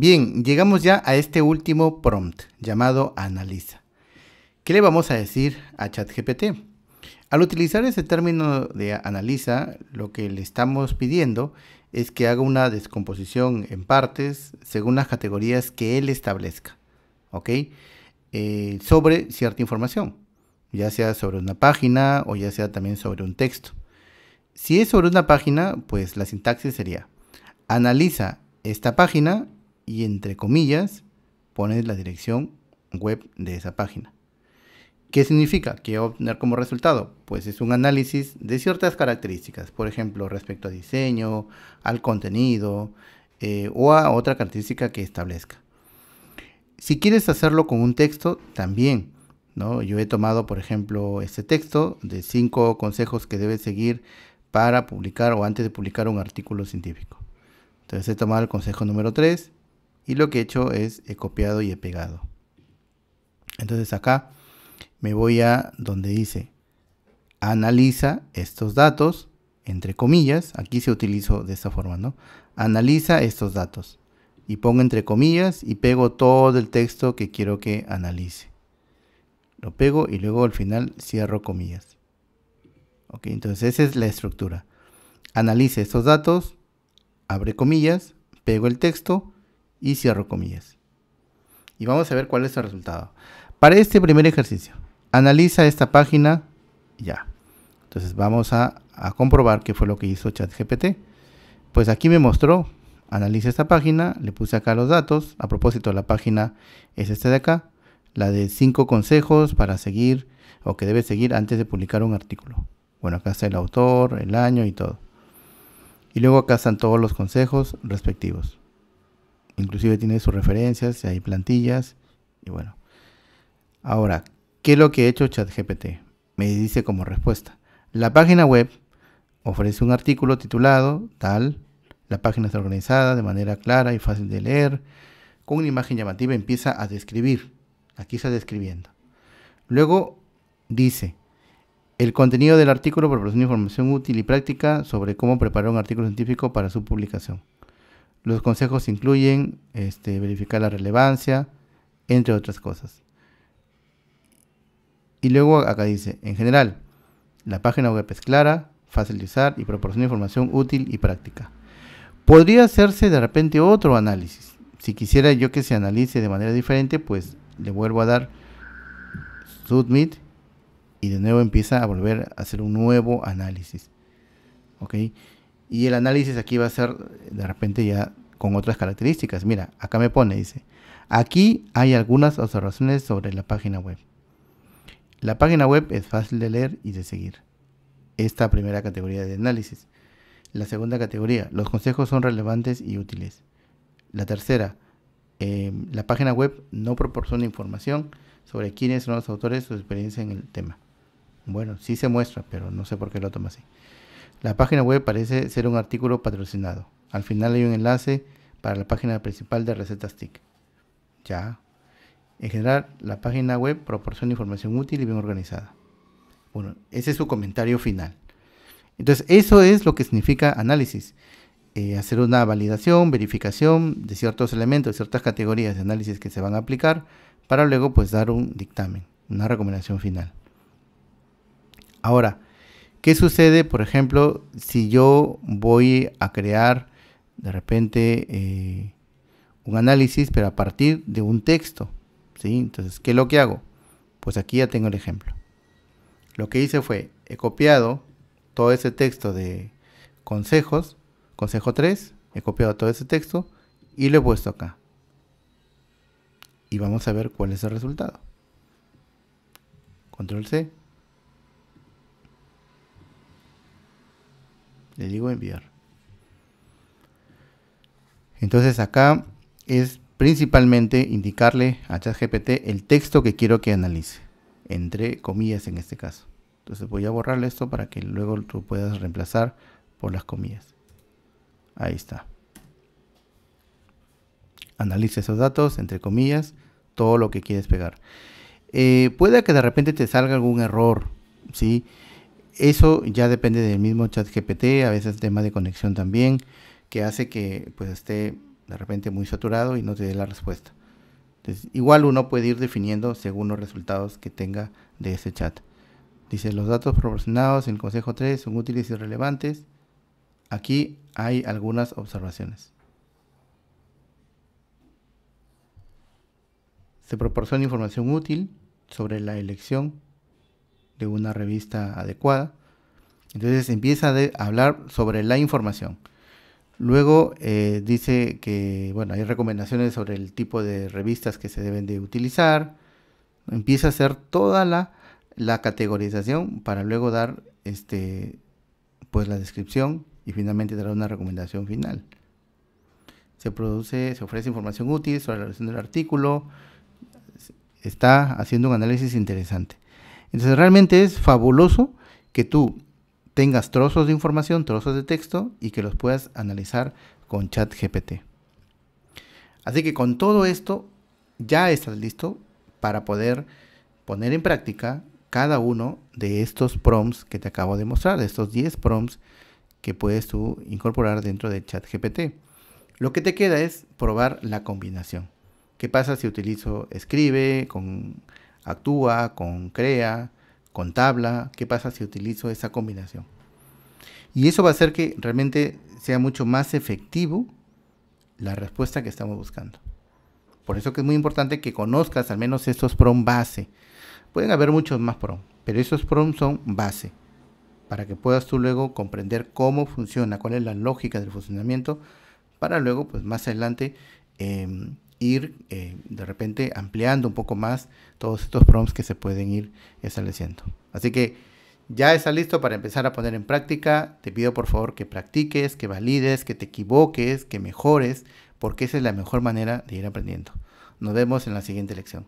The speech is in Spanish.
Bien, llegamos ya a este último prompt llamado analiza. ¿Qué le vamos a decir a ChatGPT? Al utilizar ese término de analiza, lo que le estamos pidiendo es que haga una descomposición en partes según las categorías que él establezca, ¿ok? Eh, sobre cierta información, ya sea sobre una página o ya sea también sobre un texto. Si es sobre una página, pues la sintaxis sería, analiza esta página y entre comillas pones la dirección web de esa página. ¿Qué significa? ¿Qué obtener como resultado? Pues es un análisis de ciertas características, por ejemplo, respecto a diseño, al contenido eh, o a otra característica que establezca. Si quieres hacerlo con un texto, también. ¿no? Yo he tomado, por ejemplo, este texto de cinco consejos que debes seguir para publicar o antes de publicar un artículo científico. Entonces he tomado el consejo número 3 y lo que he hecho es he copiado y he pegado. Entonces acá me voy a donde dice analiza estos datos, entre comillas, aquí se utilizó de esta forma, ¿no? Analiza estos datos y pongo entre comillas y pego todo el texto que quiero que analice. Lo pego y luego al final cierro comillas. Ok, entonces esa es la estructura. Analice estos datos, abre comillas, pego el texto y cierro comillas. Y vamos a ver cuál es el resultado. Para este primer ejercicio, analiza esta página ya. Entonces vamos a, comprobar qué fue lo que hizo ChatGPT. Pues aquí me mostró, analiza esta página, le puse acá los datos. A propósito, la página es esta de acá, la de cinco consejos para seguir o que debe seguir antes de publicar un artículo. Bueno, acá está el autor, el año y todo. Y luego acá están todos los consejos respectivos. Inclusive tiene sus referencias, hay plantillas y bueno. Ahora, ¿Qué es lo que ha hecho ChatGPT? Me dice como respuesta. La página web ofrece un artículo titulado tal, la página está organizada de manera clara y fácil de leer, con una imagen llamativa empieza a describir. Aquí está describiendo. Luego dice, el contenido del artículo proporciona información útil y práctica sobre cómo preparar un artículo científico para su publicación. Los consejos incluyen este, verificar la relevancia, entre otras cosas. Y luego acá dice, en general, la página web es clara, fácil de usar y proporciona información útil y práctica. Podría hacerse de repente otro análisis. Si quisiera yo que se analice de manera diferente, pues le vuelvo a dar submit y de nuevo empieza a volver a hacer un nuevo análisis. ¿Ok? Y el análisis aquí va a ser de repente ya con otras características. Mira, acá me pone, dice, aquí hay algunas observaciones sobre la página web. La página web es fácil de leer y de seguir. Esta primera categoría de análisis. La segunda categoría, los consejos son relevantes y útiles. La tercera, em, la página web no proporciona información sobre quiénes son los autores, su experiencia en el tema. Bueno, sí se muestra, pero no sé por qué lo toma así. La página web parece ser un artículo patrocinado. Al final hay un enlace para la página principal de Recetas TIC. Ya, en general, la página web proporciona información útil y bien organizada. Bueno, ese es su comentario final. Entonces, eso es lo que significa análisis. Eh, hacer una validación, verificación de ciertos elementos, de ciertas categorías de análisis que se van a aplicar, para luego pues dar un dictamen, una recomendación final. Ahora, ¿qué sucede, por ejemplo, si yo voy a crear de repente eh, un análisis, pero a partir de un texto? Entonces, ¿qué es lo que hago? Pues aquí ya tengo el ejemplo. Lo que hice fue, he copiado todo ese texto de consejos, consejo 3, he copiado todo ese texto y lo he puesto acá. Y vamos a ver cuál es el resultado. Control C. Le digo enviar. Entonces acá es principalmente indicarle a ChatGPT el texto que quiero que analice, entre comillas en este caso. Entonces voy a borrarle esto para que luego tú puedas reemplazar por las comillas. Ahí está. Analice esos datos, entre comillas, todo lo que quieres pegar. Eh, puede que de repente te salga algún error, ¿sí? Eso ya depende del mismo chat GPT, a veces tema de conexión también, que hace que pues esté de repente muy saturado y no te dé la respuesta. Igual uno puede ir definiendo según los resultados que tenga de ese chat. Dice, los datos proporcionados en el consejo 3 son útiles y relevantes. Aquí hay algunas observaciones. Se proporciona información útil sobre la elección de una revista adecuada. Entonces empieza a hablar sobre la información. Luego eh, dice que bueno, hay recomendaciones sobre el tipo de revistas que se deben de utilizar. Empieza a hacer toda la, la categorización para luego dar este, pues, la descripción y finalmente dar una recomendación final. Se produce, se ofrece información útil sobre la relación del artículo, está haciendo un análisis interesante. Entonces realmente es fabuloso que tú tengas trozos de información, trozos de texto y que los puedas analizar con ChatGPT. Así que con todo esto ya estás listo para poder poner en práctica cada uno de estos prompts que te acabo de mostrar, de estos 10 prompts que puedes tú incorporar dentro de ChatGPT. Lo que te queda es probar la combinación. ¿Qué pasa si utilizo escribe, con actúa, con crea, con tabla? ¿Qué pasa si utilizo esa combinación? Y eso va a hacer que realmente sea mucho más efectivo la respuesta que estamos buscando. Por eso que es muy importante que conozcas al menos estos PROM base. Pueden haber muchos más PROM, pero esos PROM son base para que puedas tú luego comprender cómo funciona, cuál es la lógica del funcionamiento, para luego, pues más adelante, eh, ir eh, de repente ampliando un poco más todos estos prompts que se pueden ir estableciendo. Así que ya está listo para empezar a poner en práctica. Te pido por favor que practiques, que valides, que te equivoques, que mejores, porque esa es la mejor manera de ir aprendiendo. Nos vemos en la siguiente lección.